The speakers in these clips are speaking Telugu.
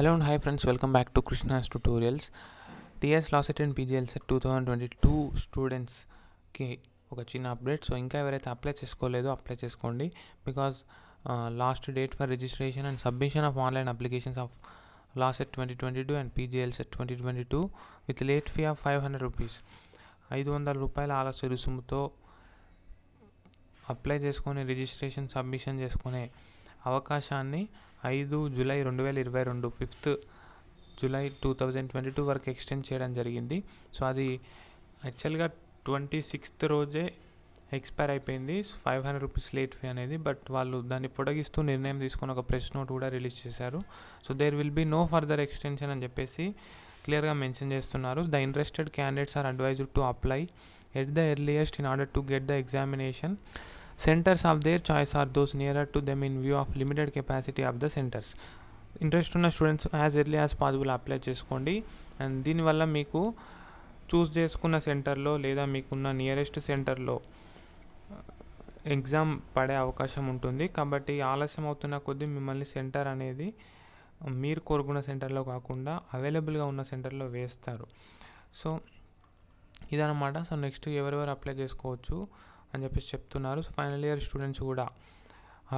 Hello and hi friends, welcome back to Krishna's tutorials. TS LAWCET and PGLCET two thousand twenty two స్టూడెంట్స్కి ఒక చిన్న అప్డేట్ సో ఇంకా ఎవరైతే అప్లై చేసుకోలేదో అప్లై చేసుకోండి. Because last date for registration and submission of online applications of LAWCET twenty twenty two and PGLCET twenty twenty two with late fee of five hundred rupees ఐదు వందల రూపాయల ఆలస్య రుసుముతో అప్లై చేసుకొని రిజిస్ట్రేషన్ సబ్మిషన్ చేసుకునే అవకాశాన్ని ఐదు జూలై రెండు వేల ఇరవై రెండు fifth July two thousand twenty two వరకు ఎక్స్టెండ్ చేయడం జరిగింది. సో అది యాక్చువల్గా ట్వంటీ సిక్స్త్ రోజే ఎక్స్పైర్ అయిపోయింది. Five hundred rupees late fee అనేది బట్ వాళ్ళు దాన్ని పొడిగిస్తూ నిర్ణయం తీసుకొని ఒక ప్రెస్ నోట్ కూడా రిలీజ్ చేశారు. So there will be no further extension అని చెప్పేసి క్లియర్గా మెన్షన్ చేస్తున్నారు. The interested candidates are advised to apply at the earliest in order to get the examination. Centres of their choice are those nearer to them in view of limited capacity of the centres interest ఉన్న students as early as possible apply చేసుకోండి. అండ్ దీనివల్ల మీకు చూస్ చేసుకున్న సెంటర్లో లేదా మీకున్న నియరెస్ట్ సెంటర్లో ఎగ్జామ్ పడే అవకాశం ఉంటుంది. కాబట్టి ఆలస్యం అవుతున్న కొద్దీ మిమ్మల్ని సెంటర్ అనేది uh, మీరు కోరుకున్న సెంటర్లో కాకుండా అవైలబుల్గా ఉన్న సెంటర్లో వేస్తారు. సో ఇదనమాట సో నెక్స్ట్ ఎవరెవరు అప్లై చేసుకోవచ్చు? అని చెప్పేసి చెప్తున్నారు. సో ఫైనల్ ఇయర్ స్టూడెంట్స్ కూడా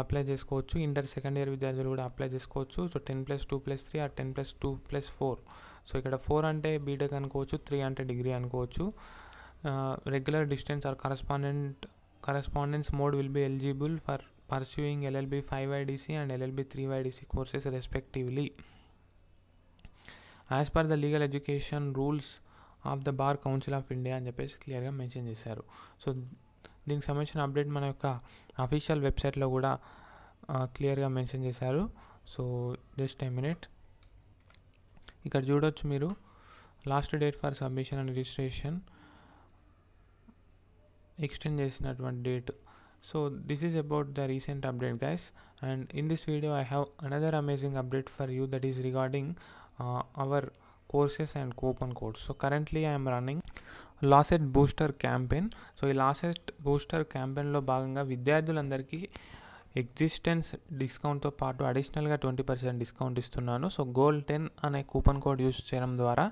అప్లై చేసుకోవచ్చు. ఇంటర్ సెకండ్ ఇయర్ విద్యార్థులు కూడా అప్లై చేసుకోవచ్చు. So ten plus two plus three ఆ ten plus two plus four. So ఇక్కడ ఫోర్ అంటే బీటెక్ అనుకోవచ్చు త్రీ అంటే డిగ్రీ అనుకోవచ్చు. Regular distance or correspondent correspondence mode will be eligible for pursuing LLB five YDC and LLB three YDC courses respectively. As per the legal education rules of the bar council of India అని చెప్పేసి క్లియర్గా మెన్షన్ చేశారు. సో దీనికి సంబంధించిన అప్డేట్ మన యొక్క అఫీషియల్ వెబ్సైట్లో కూడా క్లియర్గా మెన్షన్ చేశారు. So just a minute. ఇక్కడ చూడొచ్చు మీరు. Last date for submission and registration extend చేసినటువంటి date. So this is about the recent update guys. And in this video I have another amazing update for you that is regarding our courses and coupon codes so currently I'm running LAWCET booster campaign so ఈ లాసెట్ బూస్టర్ క్యాంపెయిన్లో భాగంగా విద్యార్థులందరికీ ఎగ్జిస్టెన్స్ డిస్కౌంట్తో పాటు అడిషనల్గా ట్వంటీ పర్సెంట్ డిస్కౌంట్ ఇస్తున్నాను. సో గోల్డ్ టెన్ అనే కూపన్ కోడ్ యూస్ చేయడం ద్వారా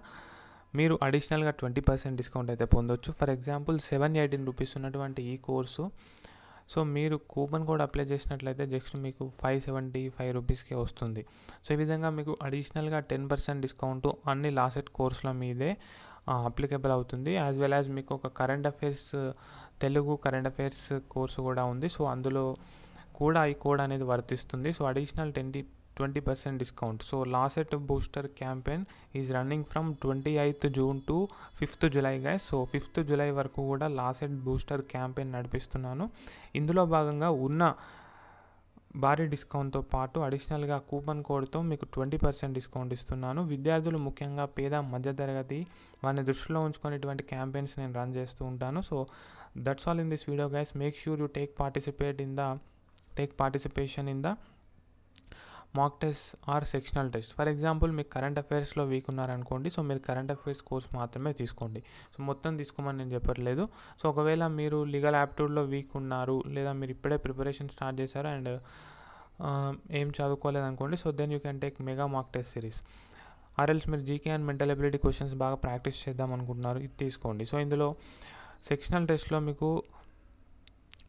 మీరు అడిషనల్గా ట్వంటీ పర్సెంట్ డిస్కౌంట్ అయితే పొందొచ్చు. For example seven eighteen rupees ఉన్నటువంటి ఈ కోర్సు సో మీరు కూపన్ కోడ్ అప్లై చేసినట్లయితే జస్ట్ మీకు ఫైవ్ సెవెంటీ ఫైవ్ రూపీస్కే వస్తుంది. సో ఈ విధంగా మీకు అడిషనల్గా టెన్ పర్సెంట్ డిస్కౌంట్ అన్ని లాసెట్ కోర్సుల మీదే అప్లికబుల్ అవుతుంది. యాజ్ వెల్ యాజ్ మీకు ఒక current affairs Telugu current affairs course కూడా ఉంది. సో అందులో కూడా ఈ కోడ్ అనేది వర్తిస్తుంది. So additional twenty twenty percent discount so LAWCET booster campaign is running from twenty eighth June to fifth July guys so fifth July వరకు కూడా లాసెట్ బూస్టర్ క్యాంపెయిన్ నడిపిస్తున్నాను. ఇందులో భాగంగా ఉన్న భారీ డిస్కౌంట్తో పాటు అడిషనల్గా కూపన్ కోడ్తో మీకు ట్వంటీ పర్సెంట్ డిస్కౌంట్ ఇస్తున్నాను. విద్యార్థులు ముఖ్యంగా పేద మధ్యతరగతి వారిని దృష్టిలో ఉంచుకొని ఇటువంటి క్యాంపెయిన్స్ నేను రన్ చేస్తూ ఉంటాను. So that's all in this video guys make sure you take participate in the take participation in the mock test or sectional test for example మీకు కరెంట్ అఫైర్స్లో వీక్ ఉన్నారనుకోండి సో మీరు కరెంట్ అఫైర్స్ కోర్స్ మాత్రమే తీసుకోండి. సో మొత్తం తీసుకోమని నేను చెప్పట్లేదు. సో ఒకవేళ మీరు లీగల్ యాప్ట్యూడ్లో వీక్ ఉన్నారు లేదా మీరు ఇప్పుడే ప్రిపరేషన్ స్టార్ట్ చేశారు అండ్ ఏం చదువుకోలేదు అనుకోండి so then you can take mega mock test series or else మీరు GK and mental ability questions బాగా ప్రాక్టీస్ చేద్దాం అనుకుంటున్నారు ఇది తీసుకోండి. సో ఇందులో సెక్షనల్ టెస్ట్లో మీకు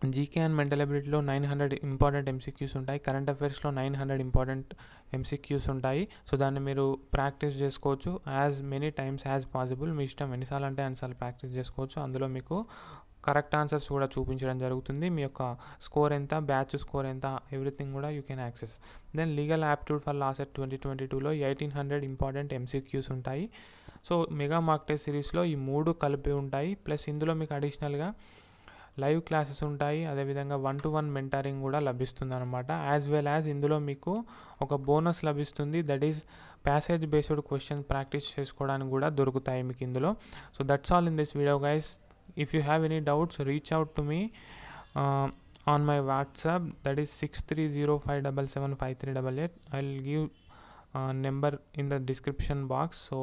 జీకే అండ్ మెంటల్ ఎబిలిటీలో నైన్ హండ్రెడ్ ఇంపార్టెంట్ ఎంసీక్యూస్ ఉంటాయి. కరెంట్ అఫైర్స్లో నైన్ హండ్రెడ్ ఇంపార్టెంట్ ఎంసీక్యూస్ ఉంటాయి. సో దాన్ని మీరు ప్రాక్టీస్ చేసుకోవచ్చు. As many times as possible. మీ ఇష్టం ఎన్నిసార్లు అంటే అన్నిసార్లు ప్రాక్టీస్ చేసుకోవచ్చు. అందులో మీకు కరెక్ట్ ఆన్సర్స్ కూడా చూపించడం జరుగుతుంది. మీ యొక్క స్కోర్ ఎంత బ్యాచ్ స్కోర్ ఎంత ఎవ్రీథింగ్ కూడా you can access. Then legal aptitude for last twenty twenty టూలో ఎయిటీన్ హండ్రెడ్ ఇంపార్టెంట్ ఎంసీక్యూస్ ఉంటాయి. సో మెగా మార్క్ టెస్ట్ సిరీస్లో ఈ మూడు కలిపి ఉంటాయి. ప్లస్ ఇందులో మీకు అడిషనల్గా లైవ్ క్లాసెస్ ఉంటాయి. అదేవిధంగా వన్ టు వన్ మెంటరింగ్ కూడా లభిస్తుంది అనమాట యాజ్ వెల్ యాజ్ ఇందులో మీకు ఒక బోనస్ లభిస్తుంది. That is passage based question practice చేసుకోవడానికి కూడా దొరుకుతాయి మీకు ఇందులో. So that's all in this video guys if you have any doubts reach out to me on my WhatsApp that is six three zero five double seven five three double eight I will give number in the description box so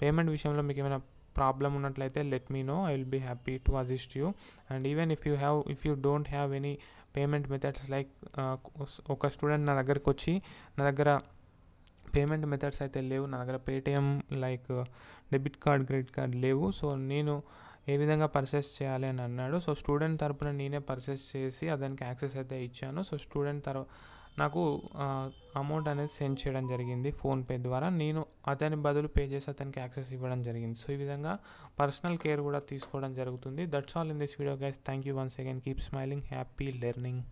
payment విషయంలో మీకు ఏమైనా ప్రాబ్లం ఉన్నట్లయితే let me know I will be happy to assist you and even if you have if you don't have any payment methods like ఒక స్టూడెంట్ నా దగ్గరకు వచ్చి నా దగ్గర పేమెంట్ మెథడ్స్ అయితే లేవు. నా దగ్గర Paytm like debit card credit card లేవు. సో నేను ఏ విధంగా పర్చేస్ చేయాలి అని అన్నాడు. సో స్టూడెంట్ తరపున నేనే పర్చేస్ చేసి అతనికి యాక్సెస్ అయితే ఇచ్చాను. సో స్టూడెంట్ తర నాకు అమౌంట్ అనేది సెండ్ చేయడం జరిగింది ఫోన్పే ద్వారా. నేను అతని బదులు పే చేసి అతనికి యాక్సెస్ ఇవ్వడం జరిగింది. సో ఈ విధంగా పర్సనల్ కేర్ కూడా తీసుకోవడం జరుగుతుంది. That's all in this video guys thank you once again keep smiling happy learning